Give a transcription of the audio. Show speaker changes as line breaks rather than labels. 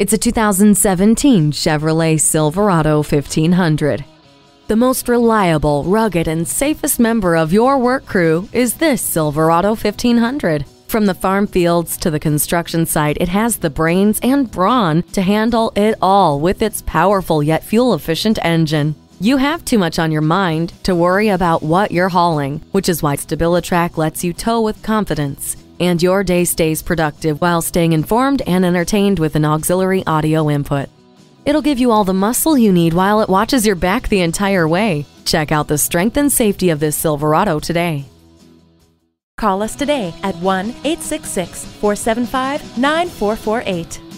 It's a 2017 Chevrolet Silverado 1500. The most reliable, rugged, and safest member of your work crew is this Silverado 1500. From the farm fields to the construction site, it has the brains and brawn to handle it all with its powerful yet fuel efficient engine. You have too much on your mind to worry about what you're hauling, which is why StabiliTrak lets you tow with confidence and your day stays productive while staying informed and entertained with an auxiliary audio input. It'll give you all the muscle you need while it watches your back the entire way. Check out the strength and safety of this Silverado today.
Call us today at 1 866 475 9448.